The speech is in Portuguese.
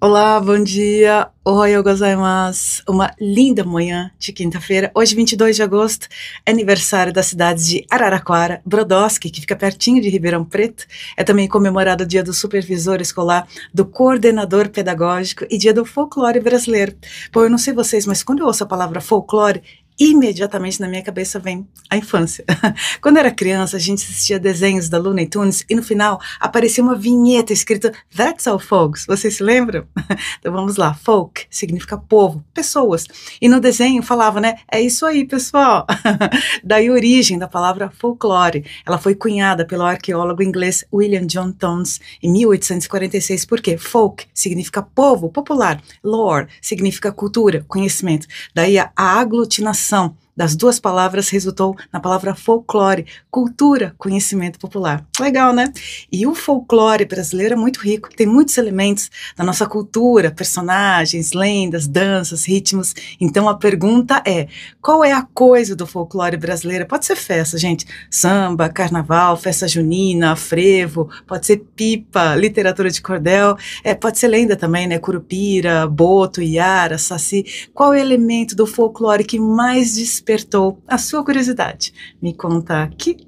Olá, bom dia. Oi, gozaimasu. Uma linda manhã de quinta-feira, hoje 22 de agosto, aniversário das cidades de Araraquara, Brodowski, que fica pertinho de Ribeirão Preto. É também comemorado o dia do supervisor escolar, do coordenador pedagógico e dia do folclore brasileiro. Bom, eu não sei vocês, mas quando eu ouço a palavra folclore, imediatamente na minha cabeça vem a infância. Quando era criança, a gente assistia desenhos da Looney Tunes e no final aparecia uma vinheta escrita That's all folks. Vocês se lembram? Então vamos lá. Folk significa povo, pessoas. E no desenho falava, né? É isso aí, pessoal. Daí a origem da palavra folclore. Ela foi cunhada pelo arqueólogo inglês William John Tones em 1846. Por quê? Folk significa povo, popular. Lore significa cultura, conhecimento. Daí a aglutinação ação das duas palavras resultou na palavra folclore, cultura, conhecimento popular. Legal, né? E o folclore brasileiro é muito rico, tem muitos elementos da nossa cultura, personagens, lendas, danças, ritmos. Então a pergunta é: qual é a coisa do folclore brasileiro? Pode ser festa, gente, samba, carnaval, festa junina, frevo, pode ser pipa, literatura de cordel, é, pode ser lenda também, né? Curupira, boto, iara, saci. Qual é o elemento do folclore que mais despertou a sua curiosidade? Me conta aqui